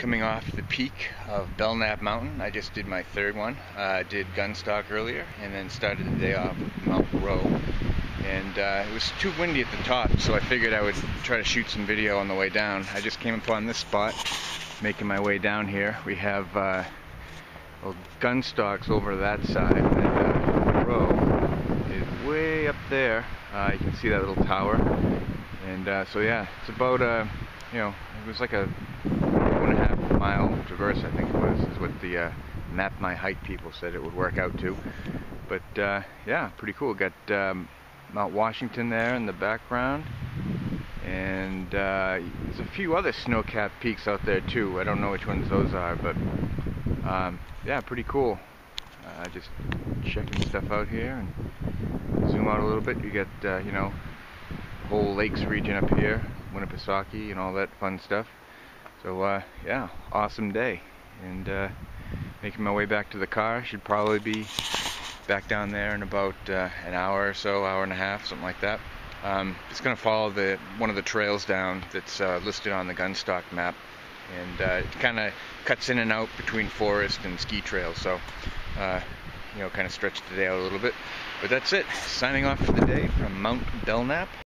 Coming off the peak of Belknap Mountain, I just did my third one. I uh, did Gunstock earlier and then started the day off with Mount Rowe. And uh, it was too windy at the top, so I figured I would try to shoot some video on the way down. I just came upon this spot, making my way down here. We have uh, Gunstocks over that side, and uh, is way up there. Uh, you can see that little tower. And uh, so yeah, it's about, you know, it was like a one and a half mile traverse, I think it was, is what the uh, MapMyHike people said it would work out to. But uh, yeah, pretty cool. Got um, Mount Washington there in the background. And uh, there's a few other snow-capped peaks out there too. I don't know which ones those are, but um, yeah, pretty cool. Uh, just checking stuff out here and zoom out a little bit. You get, uh, you know, whole lakes region up here, Winnipesaukee and all that fun stuff. So uh, yeah, awesome day. And uh, making my way back to the car. Should probably be back down there in about uh, an hour or so, hour and a half, something like that. Um, it's going to follow the one of the trails down that's uh, listed on the Gunstock map, and uh, it kind of cuts in and out between forest and ski trails. So, uh, you know, kind of stretch the day out a little bit. But that's it. Signing off for the day from Mount Belknap.